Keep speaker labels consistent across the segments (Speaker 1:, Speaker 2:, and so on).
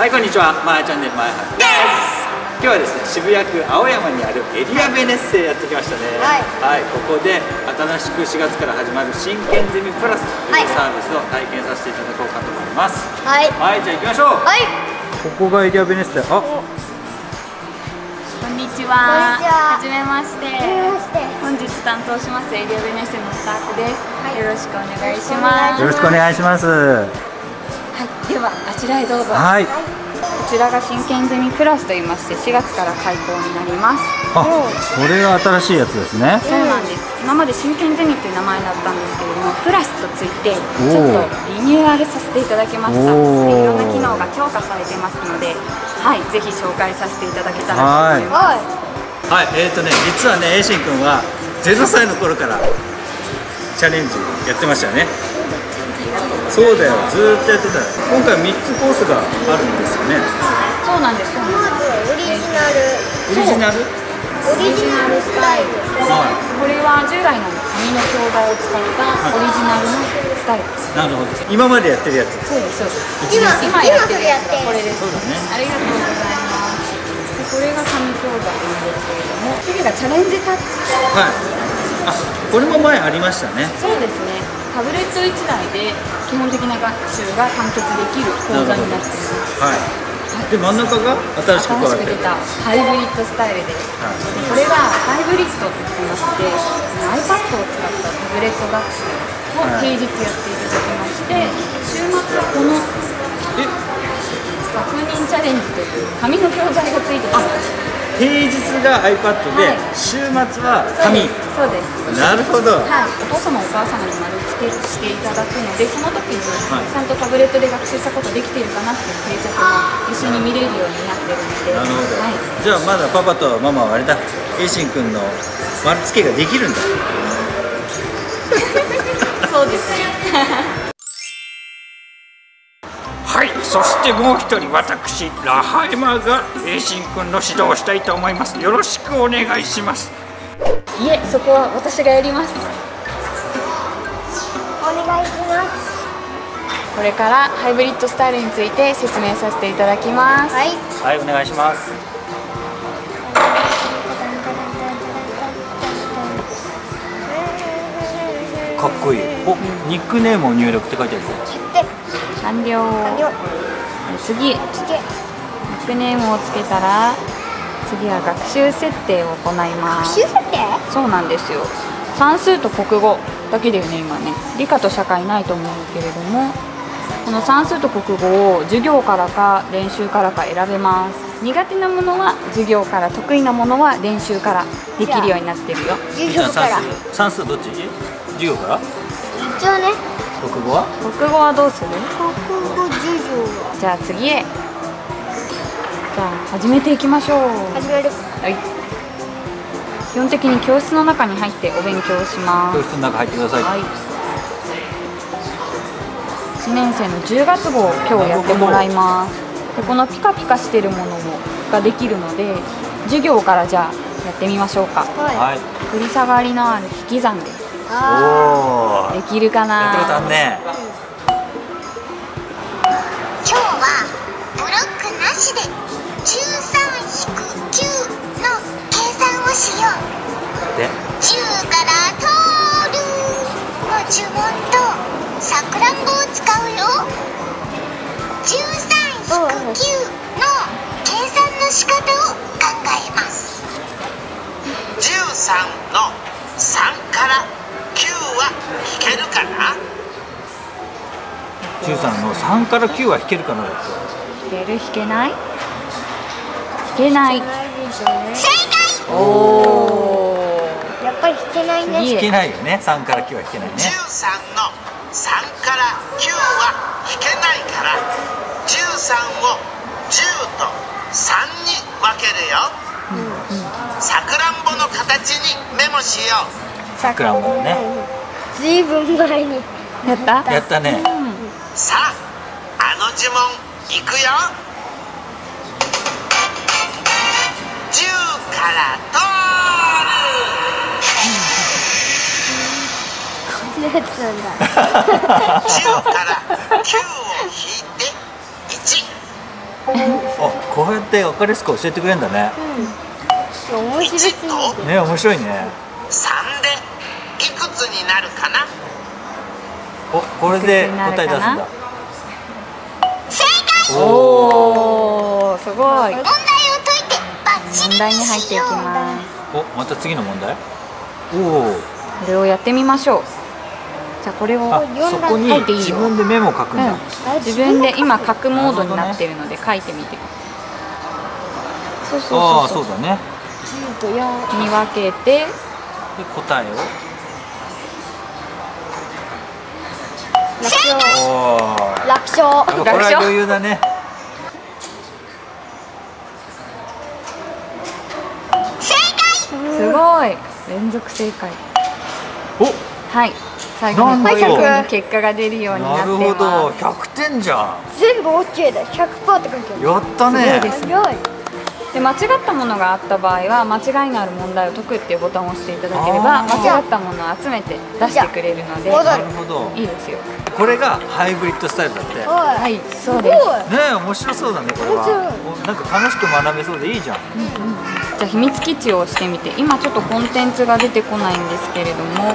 Speaker 1: はいこんにちは。まーチャンネルまーはるです。今日はですね渋谷区青山にあるエリアベネッセやってきましたね。
Speaker 2: はい、
Speaker 1: ここで新しく4月から始まる真剣ゼミプラスとい。うサービスを体験させていただこうかと思います。
Speaker 2: はい。
Speaker 1: はいじゃあ行きましょう。
Speaker 2: はい。
Speaker 1: ここがエリアベネッセ。あ
Speaker 3: こんにちは。は。じめまして。本日担当しますエリアベネッセのスタッフです。はい、よろしくお願いします。
Speaker 1: よろしくお願いします。は
Speaker 3: い、ではあちらへどうぞ。
Speaker 1: はい。
Speaker 3: こちらが真剣ゼミプラスと言いまして4月から開講になります。
Speaker 1: あこれが新しいやつですね。
Speaker 3: そうなんです。今まで真剣ゼミっていう名前だったんですけれどもプラスとついてちょっとリニューアルさせていただきました。いろんな機能が強化されてますのではいぜひ紹介させていただけたらと思います。
Speaker 1: はい、えーとね実はね栄信君は0歳の頃からチャレンジやってましたよねそうだよずっとやってた今回3つコースがあるんですよね。
Speaker 3: そうなんです。ま
Speaker 2: ずオリジナル。
Speaker 1: オリジナル？
Speaker 2: オリジナルスタイル。
Speaker 3: はい。これは従来の紙の鏡台を使ったオリジナルのスタイル。です、
Speaker 1: なるほど。今までやってるやつ。
Speaker 3: そうですそうです。
Speaker 2: 今
Speaker 3: 今やってるやつがこれです。
Speaker 1: そうだね
Speaker 3: ありがとうございます。でこれが紙鏡台なんですけれども。次がチャレンジタッチ
Speaker 1: はい。あこれも前ありましたね。
Speaker 3: そうですね。タブレット1台で基本的な学習が完結できる講座になっています。
Speaker 1: はい。で真ん中が新しく
Speaker 3: 出たハイブリッドスタイルです。はい、これはハイブリッドって言いまして iPad を使ったタブレット学習を平日やっていただきまし
Speaker 1: 平日が iPad で、はい、週末は紙。
Speaker 3: そうです。
Speaker 1: なるほど、
Speaker 3: はい、お父様お母様に丸付けしていただくのでその時にちゃんとタブレットで学習したことできているかなっていう定着も一緒に見れるようになってるので。なるほど、はい、
Speaker 1: じゃあまだパパとママはあれだ。栄心君の丸付けができるんだ。
Speaker 3: そうです。ね
Speaker 1: はいそしてもう一人私ラハエマが栄心くんの指導をしたいと思います。よろしくお願いします。
Speaker 3: いえそこは私がやります。
Speaker 2: お願いします。
Speaker 3: これからハイブリッドスタイルについて説明させていただきます。
Speaker 2: はい。
Speaker 1: はいお願いします。かっこいい。おニックネームを入力って書いてある
Speaker 3: 完了。次ニックネームをつけたら次は学習設定を行います。
Speaker 2: 学習設定？
Speaker 3: そうなんですよ。算数と国語だけだよね今ね。理科と社会ないと思うけれどもこの算数と国語を授業からか練習からか選べます。苦手なものは授業から得意なものは練習からできるようになってるよ。
Speaker 2: 授業から。
Speaker 1: 算数どっち？授業から？
Speaker 2: 一応ね
Speaker 1: 国語は？
Speaker 3: 国語はどうする？
Speaker 2: 国語授業
Speaker 3: じゃあ次へ。じゃあ始めていきましょう。
Speaker 2: 始める。
Speaker 3: はい。基本的に教室の中に入ってお勉強します。
Speaker 1: 教室の中入ってください、はい。
Speaker 3: 1年生の10月号を今日やってもらいます。でこのピカピカしてるものができるので授業からじゃあやってみましょうか。
Speaker 1: はい。
Speaker 3: 振り下がりのある引き算です
Speaker 1: お
Speaker 3: できるかな。
Speaker 1: やってことあんね。
Speaker 2: 今日はブロックなしで13-9の計算をしよう。で10から通るの呪文とさくらんぼを使うよ。13-9の計算の仕方を考えます。
Speaker 4: 13の3からは引けるかな？
Speaker 1: 中さんの3から9は引けるかな？
Speaker 3: 引ける引けない？引けない。
Speaker 2: 正解！
Speaker 3: おお
Speaker 2: やっぱり引けないね。
Speaker 1: 引けないよね。3から9は引けないね。
Speaker 4: 13の3から9は引けないから13を10と3に分けるよ。さくらんぼの形にメモしよ
Speaker 1: う。さくらんぼね
Speaker 2: ずいぶん前に。
Speaker 3: やった？
Speaker 1: やったね、うん、
Speaker 4: さああの呪文いくよ。10から通
Speaker 2: る。こんなやつなんだ
Speaker 4: 10から9を引いて1
Speaker 1: あこうやって分かりやすく教えてくれるんだね。
Speaker 2: うん。面白すぎる
Speaker 4: 1と？
Speaker 1: ね面白いね。
Speaker 4: 3でいくつになるか
Speaker 1: これで答え出すんだ。
Speaker 2: 正解。
Speaker 3: おおすごい。
Speaker 2: 問題を解いてバッチリ
Speaker 3: 問題に入っていきます
Speaker 1: おまた次の問題？おお
Speaker 3: これをやってみましょう。じゃあこれを
Speaker 1: あそこに自分でメモ書くんだ、
Speaker 3: うん、自分で今書くモードになってるので書いてみて。そうそう
Speaker 1: ああ
Speaker 3: そう。そう
Speaker 1: そうだね。
Speaker 2: 10と4
Speaker 3: に分けて。
Speaker 1: で答えを
Speaker 2: 楽勝。
Speaker 1: おお
Speaker 2: 楽勝。
Speaker 1: やっぱこれは余裕だね
Speaker 2: 正解。
Speaker 3: すごい。連続正解。
Speaker 1: お。
Speaker 3: はい。最後に結果が出るようにな
Speaker 1: なる
Speaker 3: って
Speaker 1: ほど。
Speaker 3: ます
Speaker 1: 100点じゃ
Speaker 2: 全部 OK だ100%って書いてある。
Speaker 1: んやったね。
Speaker 3: すごいで間違ったものがあった場合は間違いのある問題を解くっていうボタンを押していただければ間違ったものを集めて出してくれるので
Speaker 1: なるほど。
Speaker 3: い。いですよ。
Speaker 1: これがハイブリッドスタイルだって。
Speaker 3: はい。そうです。
Speaker 1: え面白そうだねこれは。おなんか楽しく学べそうでいいじゃん。
Speaker 3: じゃあ秘密基地を押してみて今ちょっとコンテンツが出てこないんですけれども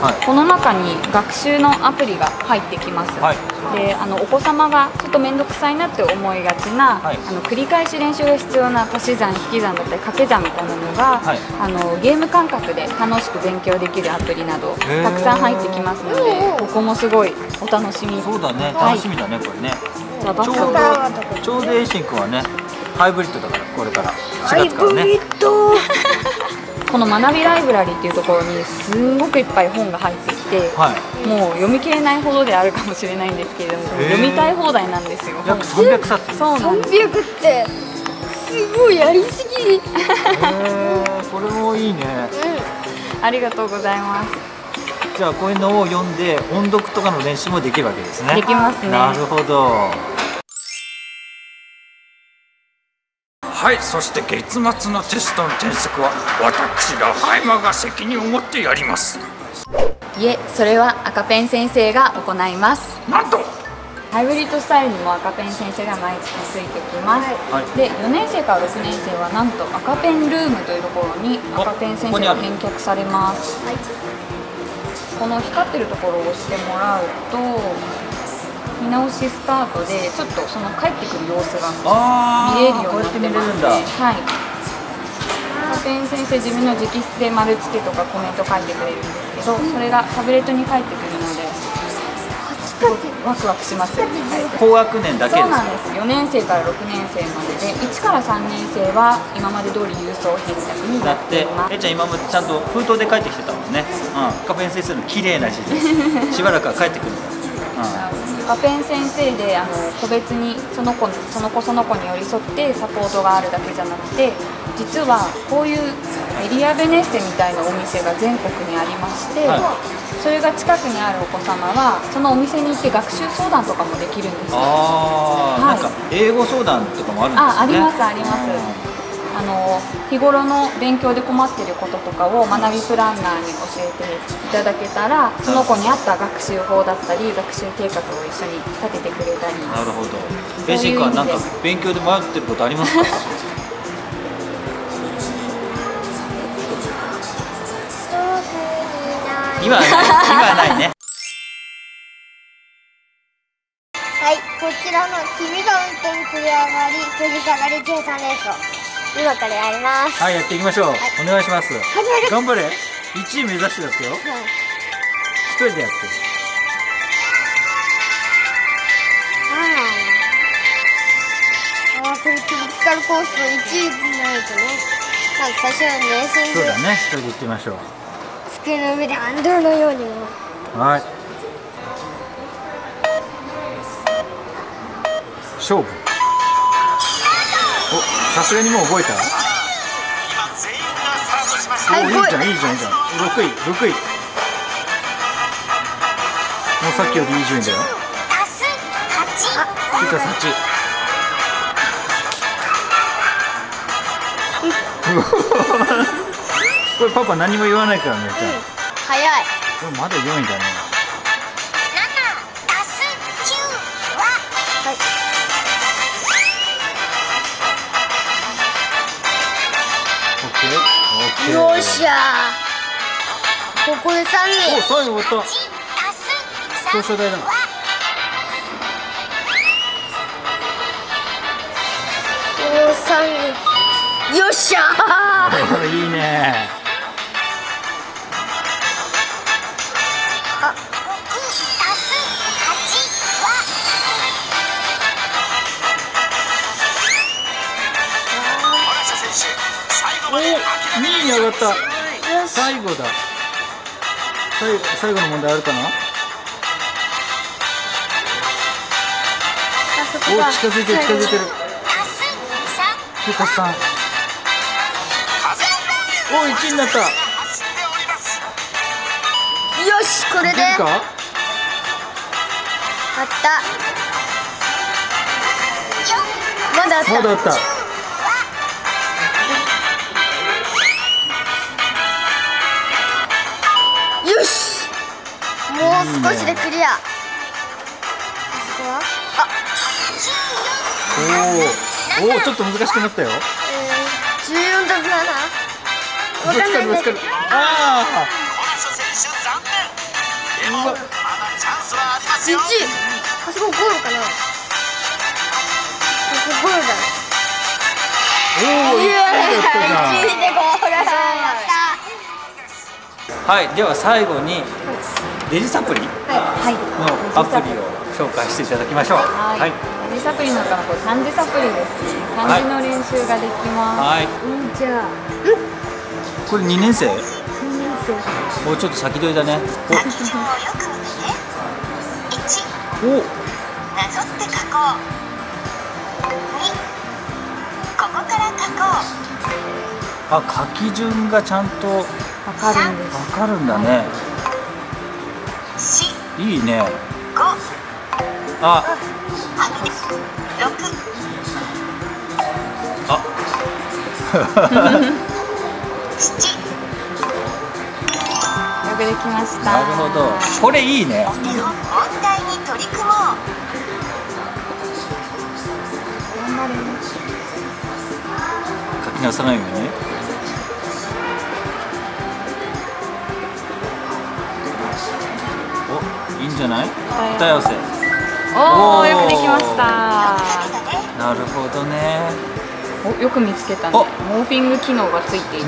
Speaker 1: はい。
Speaker 3: この中に学習のアプリが入ってきます、
Speaker 1: はい。
Speaker 3: であのお子様がちょっと面倒くさいなって思いがちな、
Speaker 1: はい。
Speaker 3: あの繰り返し練習が必要な足し算引き算だったり掛け算みたいなのが、
Speaker 1: はい。
Speaker 3: あのゲーム感覚で楽しく勉強できるアプリなど
Speaker 1: ー。
Speaker 3: たくさん入ってきますのでここもすごいお楽しみ。
Speaker 1: そうだね。
Speaker 3: はい。
Speaker 1: 楽しみだねこれね。
Speaker 3: じゃあバ
Speaker 1: ちょうどちょうどエイシン君はねハイブリッドだからこれから。4月からね。
Speaker 2: ッド
Speaker 3: この学びライブラリーっていうところにすんごくいっぱい本が入ってきて、
Speaker 1: はい。
Speaker 3: もう読み切れないほどであるかもしれないんですけれども、読みたい放題なんですよ。
Speaker 1: 約300冊。
Speaker 3: そうなんです。
Speaker 2: 300ってすごいやりすぎ。
Speaker 1: へえこれもいいね。
Speaker 3: ありがとうございます。
Speaker 1: じゃあこういうのを読んで音読とかの練習もできるわけですね。
Speaker 3: できますね。
Speaker 1: なるほどはいそして月末のテストの添削は私ラハイマが責任を持ってやります。
Speaker 3: いえそれは赤ペン先生が行います。
Speaker 1: なんと！
Speaker 3: ハイブリッドスタイルにも赤ペン先生が毎月ついてきます、
Speaker 1: はい。
Speaker 3: で4年生から6年生はなんと赤ペンルームというところに赤ペン先生が返却されます。この光ってるところを押してもらうと見直しスタートでちょっとその帰ってくる様子が
Speaker 1: あ
Speaker 3: 見れるようになってますねはい。先生自分の直筆で丸付けとかコメント書いてくれるんですけどそれがタブレットに返ってくるのですごくワクワクします、はい
Speaker 1: 高学年だけです
Speaker 3: そうなんです。4年生から6年生までで1から3年生は今まで通り郵送返却にな
Speaker 1: だって
Speaker 3: います。
Speaker 1: えちゃん今までちゃんと封筒で帰ってきてたもんね。うん。カペン先生の綺麗な字でしばらくは帰ってくるんだ
Speaker 3: 赤ペン先生であの個別にその子その子その子に寄り添ってサポートがあるだけじゃなくて実はこういうエリアベネッセみたいなお店が全国にありまして、
Speaker 1: はい。
Speaker 3: それが近くにあるお子様はそのお店に行って学習相談とかもできるんですよ。はい。
Speaker 1: 英語相談とかもあるんですね。
Speaker 3: あありますありますあの日頃の勉強で困っていることとかを学びプランナーに教えていただけたらその子に合った学習法だったり学習計画を一緒に立ててくれたり
Speaker 1: なるほど。ベーシックはなんか勉強で迷ってることありますか？今はない今はないね。
Speaker 2: はい、こちらの君が運転繰り上がり、繰り下がり計算レースを今からやります。
Speaker 1: はいやっていきましょう、お願いします。
Speaker 2: め
Speaker 1: 頑張れ。1位目指してやってよ。
Speaker 2: はい。
Speaker 1: 一人でやって
Speaker 2: トロピカルコース1位になるとね。まず最初はレーシング
Speaker 1: そうだね。一人で行ってみましょう。
Speaker 2: 机の上でハンドルのようにも。
Speaker 1: はい。勝負。おさすがにもう覚えた？
Speaker 2: い
Speaker 1: おいいじゃんいいじゃんいいじゃん。6位6位。もうさっきよりいい順位だよ。
Speaker 2: 足す8。
Speaker 1: ピカ8これパパ何も言わないからねじゃ
Speaker 2: 早い。
Speaker 1: あこれまだ4位だね
Speaker 5: しゃ。ーここで3
Speaker 1: お
Speaker 5: 人
Speaker 1: 最後終わっ
Speaker 2: 足す
Speaker 1: 表彰台だ
Speaker 2: は
Speaker 5: お三人。よっしゃ
Speaker 1: いいね2位に上がった。最後だ。最後最後の問題あるかな？お近づいてる近づいてる。
Speaker 2: 足す3
Speaker 1: キタスさん。お1位になった。
Speaker 5: よしこれで。
Speaker 1: いけるか？
Speaker 5: あった。まだあった。
Speaker 1: まだあった
Speaker 5: もう少しでクリア。あそこは？あ
Speaker 1: おおおおちょっと難しくなったよ。
Speaker 5: えー、14と7わ
Speaker 1: ぶつ
Speaker 5: かんないね。
Speaker 1: かるぶつかるあ
Speaker 4: あります
Speaker 5: 1
Speaker 4: よ
Speaker 5: あそこゴールかな？ここゴールだ
Speaker 1: あおお1位だったじゃん。
Speaker 5: 1位でゴール。やった。
Speaker 1: はいでは最後にデジサプリの
Speaker 3: はい。
Speaker 1: アプリを紹介していただきましょう。
Speaker 3: はい、
Speaker 1: はい。
Speaker 3: 漢字サプリの中のこれ漢字サプリですね。漢字の練習ができます、
Speaker 1: はい。
Speaker 5: うんじゃあ。
Speaker 1: これ2年生
Speaker 5: ？2年生。
Speaker 1: おちょっと先取りだね。
Speaker 2: 先順をよく見て1
Speaker 1: お。お
Speaker 2: なぞって書こう。2ここから書こ
Speaker 1: あ書き順がちゃんとわ
Speaker 3: わかるんです。
Speaker 1: かるんだね。
Speaker 2: う4
Speaker 1: いいね。
Speaker 2: 5
Speaker 1: あ。
Speaker 2: 6
Speaker 1: あ。
Speaker 2: 7
Speaker 3: よくできました
Speaker 1: なるほど。これいいね。
Speaker 2: 問題に取り組もう
Speaker 3: 頑張れ
Speaker 1: 書き直さないようにねじゃない？答え合わせ。
Speaker 3: お
Speaker 1: お
Speaker 3: よくできました。
Speaker 1: なるほどね。
Speaker 3: およく見つけたね。
Speaker 1: お。
Speaker 3: モーフィング機能がついていて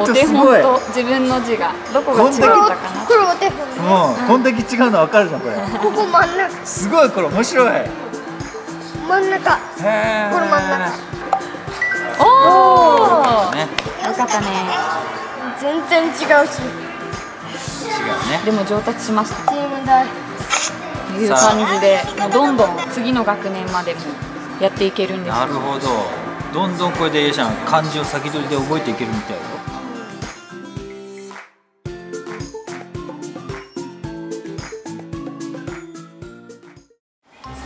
Speaker 3: お手本と自分の字が。どこが違ったかな。
Speaker 5: これお手本ね。
Speaker 1: もうこんだけ違うの分かるじゃんこれ。
Speaker 5: ここ真ん中。
Speaker 1: すごいこれ面白い。へ
Speaker 5: 真ん中。
Speaker 1: え
Speaker 5: これ真ん中。
Speaker 3: おお、
Speaker 1: ね。
Speaker 3: よかったね。
Speaker 5: 全然違うし。
Speaker 1: 違うね。
Speaker 3: でも上達しました
Speaker 5: チ
Speaker 3: ね
Speaker 5: ームだ
Speaker 3: という感じでもうどんどん次の学年までもやっていけるんです。
Speaker 1: なるほど。どんどんこれでええじゃん漢字を先取りで覚えていけるみたいよ。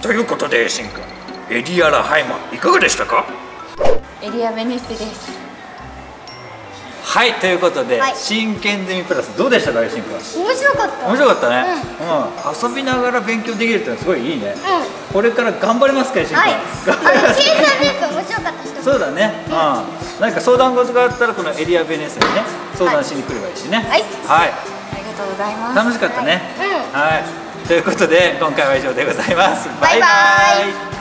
Speaker 6: ということでシンくん。エディアラハイマンいかがでしたか？
Speaker 3: エリアベネッセです
Speaker 1: はいということで、
Speaker 5: はい。
Speaker 1: 真剣ゼミプラスどうでしたかしんくん
Speaker 5: 面白かった。
Speaker 1: 面白かったね、うん。遊びながら勉強できるってのはすごいいいね、これから頑張れますかしんくん、
Speaker 5: はい。
Speaker 1: 頑張ります。
Speaker 5: 計算です面白かった人
Speaker 1: そうだね、うん、なんか相談事があったらこのエリアベネッセにね相談しに来ればいいしね。
Speaker 5: はい。
Speaker 1: はい、
Speaker 3: ありがとうございます。
Speaker 1: 楽しかったね。
Speaker 5: うん。
Speaker 1: はい。ということで今回は以上でございます。
Speaker 5: バイバイ。
Speaker 1: イ